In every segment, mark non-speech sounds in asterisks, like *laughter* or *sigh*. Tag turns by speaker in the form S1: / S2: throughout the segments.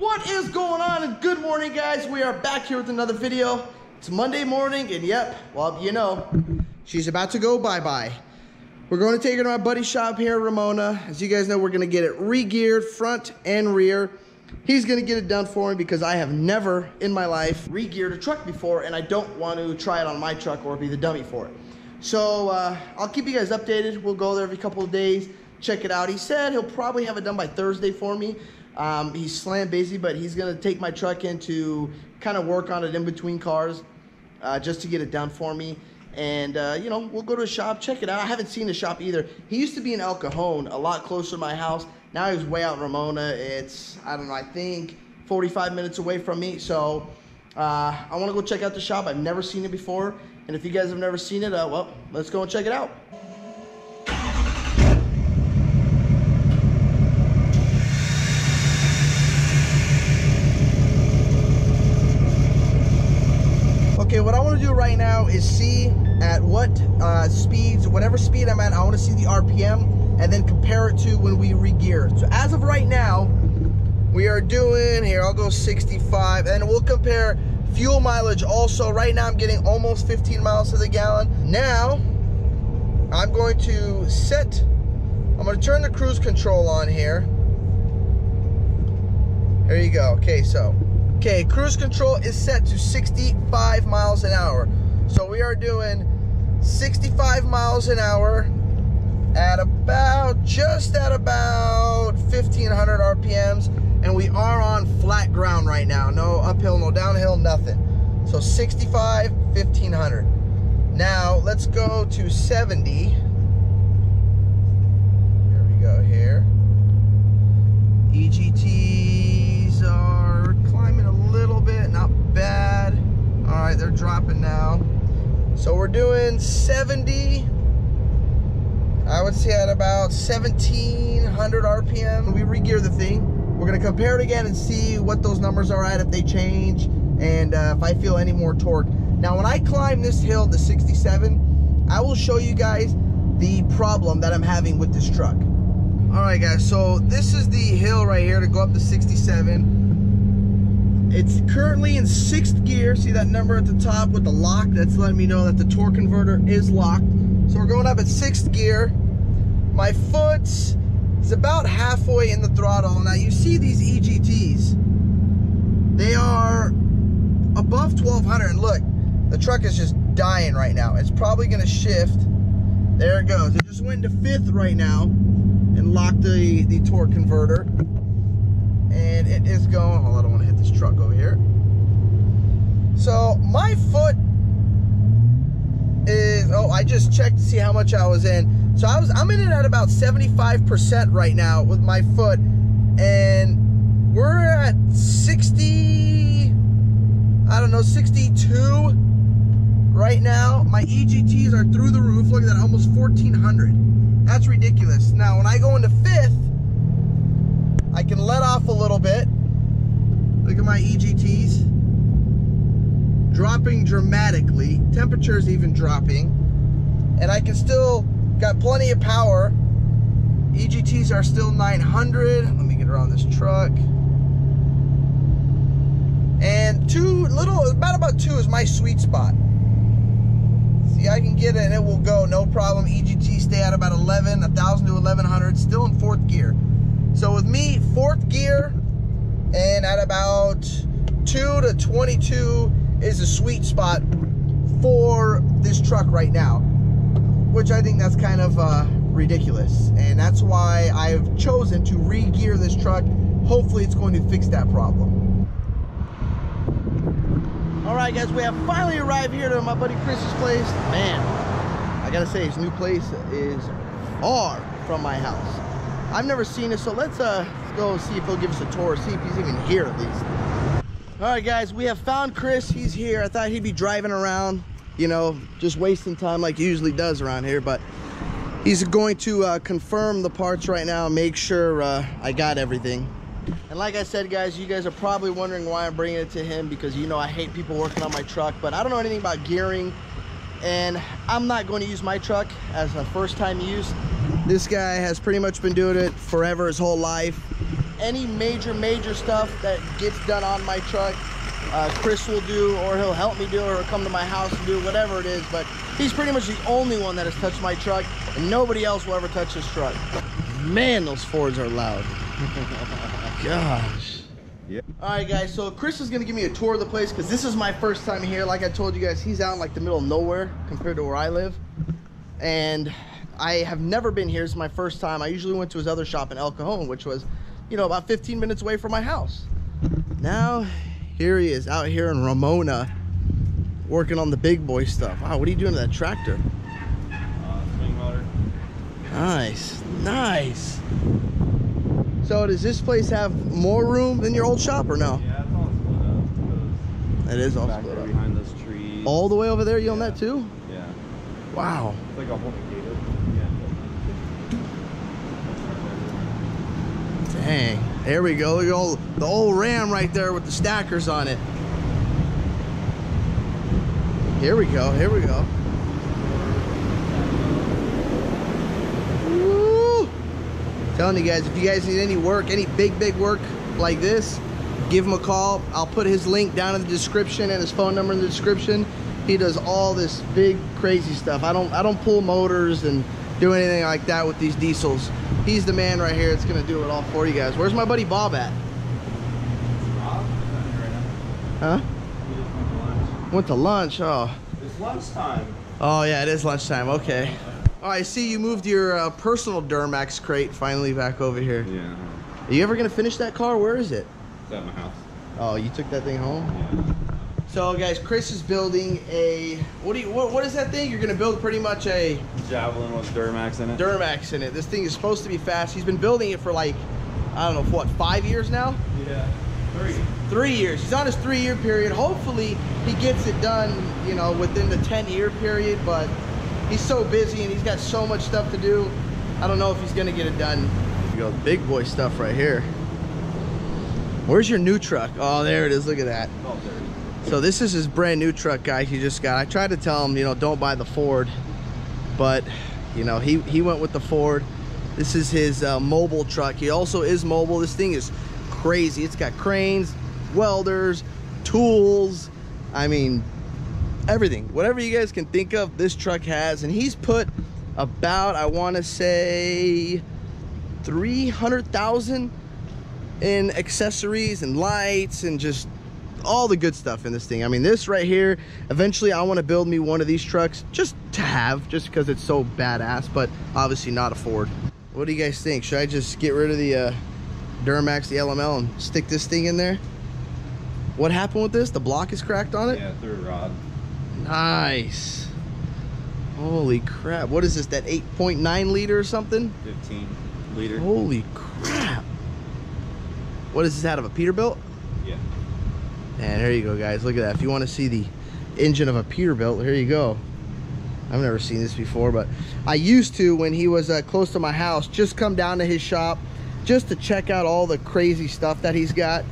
S1: What is going on? Good morning, guys. We are back here with another video. It's Monday morning, and yep, well, you know, she's about to go bye-bye. We're going to take her to my buddy's shop here Ramona. As you guys know, we're going to get it re-geared front and rear. He's going to get it done for me because I have never in my life re-geared a truck before, and I don't want to try it on my truck or be the dummy for it. So uh, I'll keep you guys updated. We'll go there every couple of days, check it out. He said he'll probably have it done by Thursday for me. Um, he's slam busy, but he's gonna take my truck in to kind of work on it in between cars, uh, just to get it done for me. And uh, you know, we'll go to a shop, check it out. I haven't seen the shop either. He used to be in El Cajon, a lot closer to my house. Now he's way out in Ramona. It's I don't know, I think 45 minutes away from me. So uh, I want to go check out the shop. I've never seen it before, and if you guys have never seen it, uh, well, let's go and check it out. What I want to do right now is see at what uh, speeds, whatever speed I'm at, I want to see the RPM and then compare it to when we re-gear. So as of right now, we are doing, here, I'll go 65, and we'll compare fuel mileage also. Right now I'm getting almost 15 miles to the gallon. Now, I'm going to set, I'm going to turn the cruise control on here. There you go. Okay, so Okay, cruise control is set to 65 miles an hour. So we are doing 65 miles an hour at about, just at about 1500 RPMs. And we are on flat ground right now. No uphill, no downhill, nothing. So 65, 1500. Now let's go to 70. Here we go here. EGTs are climbing a little bit, not bad. All right, they're dropping now. So we're doing 70, I would say at about 1700 RPM. We re-gear the thing. We're gonna compare it again and see what those numbers are at, if they change, and uh, if I feel any more torque. Now, when I climb this hill, the 67, I will show you guys the problem that I'm having with this truck. All right, guys, so this is the hill right here to go up to 67. It's currently in sixth gear. See that number at the top with the lock? That's letting me know that the torque converter is locked. So we're going up at sixth gear. My foot is about halfway in the throttle. Now you see these EGTs. They are above 1200. And look, the truck is just dying right now. It's probably gonna shift. There it goes. It just went to fifth right now and locked the, the torque converter. And it is going, hold on, I don't want to hit this truck over here. So my foot is, oh, I just checked to see how much I was in. So I was, I'm in it at about 75% right now with my foot. And we're at 60, I don't know, 62 right now. My EGTs are through the roof. Look at that, almost 1400. That's ridiculous. Now, when I go into fifth, I can let off a little bit. Look at my EGTs. Dropping dramatically. Temperature's even dropping. And I can still, got plenty of power. EGTs are still 900. Let me get around this truck. And two, little, about about two is my sweet spot. See, I can get it and it will go, no problem. EGT stay at about 11, 1,000 to 1,100, still in fourth gear. So with me, fourth gear and at about 2 to 22 is a sweet spot for this truck right now, which I think that's kind of uh, ridiculous. And that's why I've chosen to re-gear this truck. Hopefully it's going to fix that problem. All right, guys, we have finally arrived here to my buddy Chris's place. Man, I gotta say, his new place is far from my house. I've never seen it, so let's, uh, let's go see if he'll give us a tour, see if he's even here at least. All right, guys, we have found Chris. He's here. I thought he'd be driving around, you know, just wasting time like he usually does around here, but he's going to uh, confirm the parts right now, make sure uh, I got everything. And like I said, guys, you guys are probably wondering why I'm bringing it to him because you know I hate people working on my truck, but I don't know anything about gearing and I'm not going to use my truck as a first time use. This guy has pretty much been doing it forever, his whole life. any major, major stuff that gets done on my truck, uh, Chris will do, or he'll help me do, or come to my house and do whatever it is. But he's pretty much the only one that has touched my truck, and nobody else will ever touch his truck. Man, those Fords are loud. *laughs* Gosh.
S2: Yeah.
S1: All right, guys. So Chris is gonna give me a tour of the place because this is my first time here. Like I told you guys, he's out in like the middle of nowhere compared to where I live, and I have never been here. It's my first time. I usually went to his other shop in El Cajon, which was, you know, about 15 minutes away from my house. Now, here he is out here in Ramona, working on the big boy stuff. Wow, what are you doing to that tractor?
S2: Uh, swing motor.
S1: Nice, nice. So does this place have more room than your old shop or no?
S2: Yeah, it's all split up.
S1: It is all split up.
S2: behind those trees.
S1: All the way over there, you own that too?
S2: Yeah.
S1: Wow.
S2: It's like a whole gated. Yeah.
S1: Dang. There we go. Look at all the old Ram right there with the stackers on it. Here we go. Here we go. Telling you guys, if you guys need any work, any big, big work like this, give him a call. I'll put his link down in the description and his phone number in the description. He does all this big, crazy stuff. I don't, I don't pull motors and do anything like that with these diesels. He's the man right here that's gonna do it all for you guys. Where's my buddy Bob at?
S2: Rob, is that here right now?
S1: Huh?
S2: Went to lunch.
S1: Went to lunch. Oh.
S2: It's lunchtime.
S1: Oh yeah, it is lunchtime. Okay. Oh, I see you moved your uh, personal Duramax crate finally back over here.
S2: Yeah.
S1: Are you ever gonna finish that car? Where is it?
S2: It's at my house.
S1: Oh, you took that thing home.
S2: Yeah.
S1: So guys, Chris is building a what do you what, what is that thing? You're gonna build pretty much a
S2: Javelin with Duramax in it.
S1: Duramax in it. This thing is supposed to be fast. He's been building it for like I don't know what five years now.
S2: yeah. Three.
S1: Three years. He's on his three-year period. Hopefully, he gets it done, you know, within the 10-year period. But he's so busy and he's got so much stuff to do. I don't know if he's gonna get it done. You go, big boy stuff right here. Where's your new truck? Oh, there it is. Look at that.
S2: It's all dirty.
S1: So this is his brand new truck, guys. He just got. I tried to tell him, you know, don't buy the Ford, but you know, he he went with the Ford. This is his uh, mobile truck. He also is mobile. This thing is crazy. It's got cranes, welders, tools. I mean, everything. Whatever you guys can think of, this truck has. And he's put about, I want to say, 300,000 in accessories and lights and just all the good stuff in this thing. I mean, this right here, eventually I want to build me one of these trucks just to have, just because it's so badass, but obviously not a Ford. What do you guys think? Should I just get rid of the uh, Duramax, the LML, and stick this thing in there? What happened with this? The block is cracked on it?
S2: Yeah, a rod.
S1: Nice. Holy crap. What is this, that 8.9 liter or something?
S2: 15 liter.
S1: Holy crap. What is this out of a Peterbilt?
S2: Yeah.
S1: And there you go, guys. Look at that. If you want to see the engine of a Peterbilt, here you go. I've never seen this before, but I used to when he was uh, close to my house, just come down to his shop just to check out all the crazy stuff that he's got.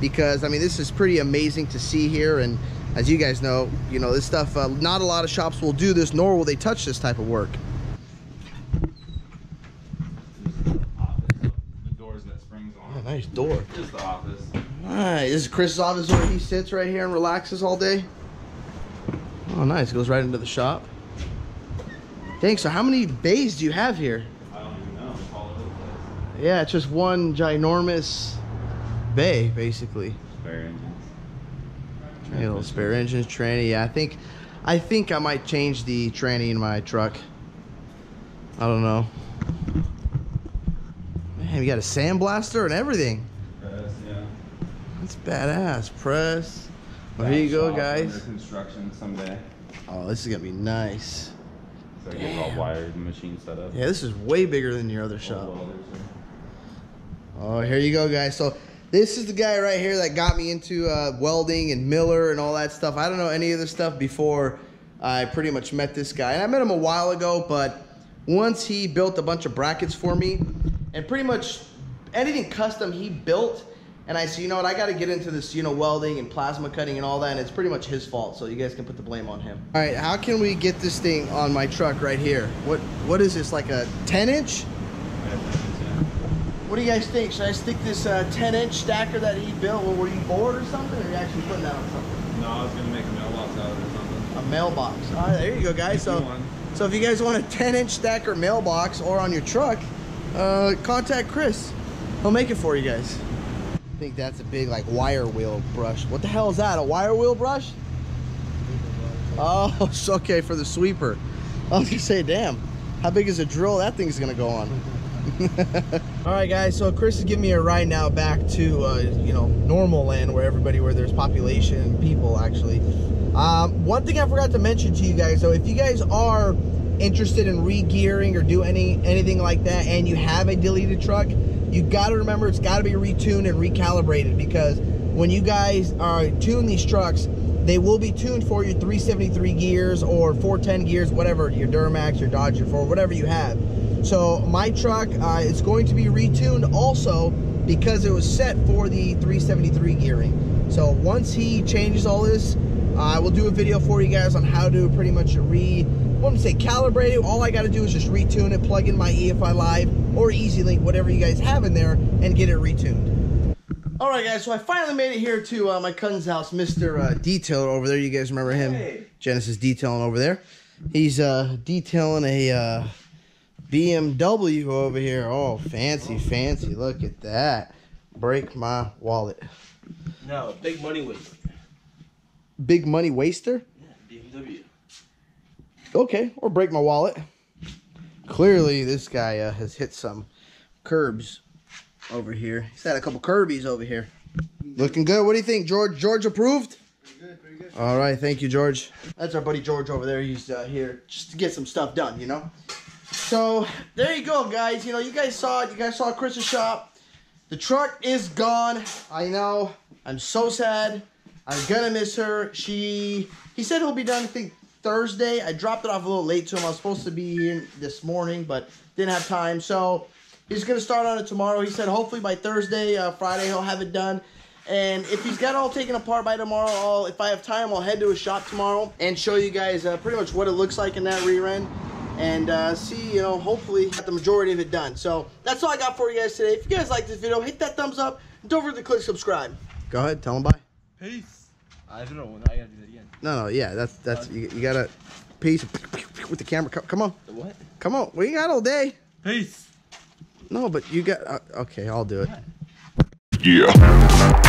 S1: Because, I mean, this is pretty amazing to see here. And as you guys know, you know, this stuff, uh, not a lot of shops will do this, nor will they touch this type of work.
S2: This is the office. The doors that springs
S1: Oh, nice door.
S2: Just the office.
S1: Nice. This is Chris's office where he sits right here and relaxes all day. Oh, nice. Goes right into the shop. Dang, so how many bays do you have here?
S2: I don't even know. It's all over the place.
S1: Yeah, it's just one ginormous bay, basically.
S2: Spare engines.
S1: Yeah, little spare engines, tranny. Yeah, I think, I think I might change the tranny in my truck. I don't know. Man, you got a sandblaster and everything.
S2: Press, yeah.
S1: That's badass. Press. Well, here you go, guys.
S2: Construction someday.
S1: Oh, this is gonna be nice.
S2: So I get all wired and machine set up.
S1: Yeah, this is way bigger than your other shop. Oh, here you go, guys. So this is the guy right here that got me into uh, welding and Miller and all that stuff. I don't know any of this stuff before I pretty much met this guy. And I met him a while ago, but once he built a bunch of brackets for me and pretty much anything custom he built. And I said, you know what, I got to get into this, you know, welding and plasma cutting and all that. And it's pretty much his fault. So you guys can put the blame on him. All right, how can we get this thing on my truck right here? What What is this, like a 10 inch? What do you guys think? Should I stick this uh, 10 inch stacker that he built? Were you bored or something? Or are you actually putting that on something?
S2: No, I was gonna make a mailbox out of it or something.
S1: A mailbox. All right, there you go, guys. So, so if you guys want a 10 inch stacker mailbox or on your truck, uh, contact Chris. He'll make it for you guys. I think that's a big like wire wheel brush. What the hell is that? A wire wheel brush? Oh, *laughs* it's okay for the sweeper. I was gonna say, damn, how big is a drill that thing's gonna go on? *laughs* All right, guys. So Chris is giving me a ride now back to uh, you know normal land where everybody where there's population people actually. Um, one thing I forgot to mention to you guys though, if you guys are interested in re-gearing or do any anything like that, and you have a deleted truck, you got to remember it's got to be retuned and recalibrated because when you guys are tune these trucks, they will be tuned for your 373 gears or 410 gears, whatever your Duramax, your Dodge, your Ford, whatever you have. So my truck uh, is going to be retuned also because it was set for the 373 gearing. So once he changes all this, uh, I will do a video for you guys on how to pretty much re, I wouldn't say calibrate it. All I got to do is just retune it, plug in my EFI Live or EZ LYNK, whatever you guys have in there, and get it retuned. All right, guys. So I finally made it here to uh, my cousin's house, Mr. Uh, Detailer over there. You guys remember him?
S2: Hey.
S1: Genesis Detailing over there. He's uh, detailing a uh, BMW over here. Oh, fancy, fancy. Look at that. Break my wallet.
S3: No, big money waste.
S1: Big money waster?
S3: Yeah, BMW.
S1: Okay, or break my wallet. Clearly, this guy uh, has hit some curbs over here. He's had a couple Kirby's over here. Looking good. What do you think, George? George approved?
S4: Pretty good, pretty good.
S1: All right, thank you, George. That's our buddy George over there. He's uh, here just to get some stuff done, you know. So there you go, guys. You know, you guys saw it. You guys saw Chris's shop. The truck is gone. I know. I'm so sad. I'm gonna miss her. She. He said he'll be done. I think Thursday. I dropped it off a little late to him. I was supposed to be here this morning, but didn't have time. So he's gonna start on it tomorrow. He said hopefully by Thursday, uh, Friday he'll have it done. And if he's got all taken apart by tomorrow, I'll, if I have time, I'll head to his shop tomorrow and show you guys uh, pretty much what it looks like in that rear end. And uh, see, you know, hopefully get the majority of it done. So that's all I got for you guys today. If you guys like this video, hit that thumbs up. And don't forget to click subscribe. Go ahead, tell them bye.
S2: Peace.
S3: I don't know. I gotta do that again.
S1: No, no, yeah, that's that's you, you gotta peace with the camera. Come, come on,
S3: The what?
S1: come on. We ain't got all day.
S2: Peace.
S1: No, but you got uh, okay. I'll do it.
S5: Yeah.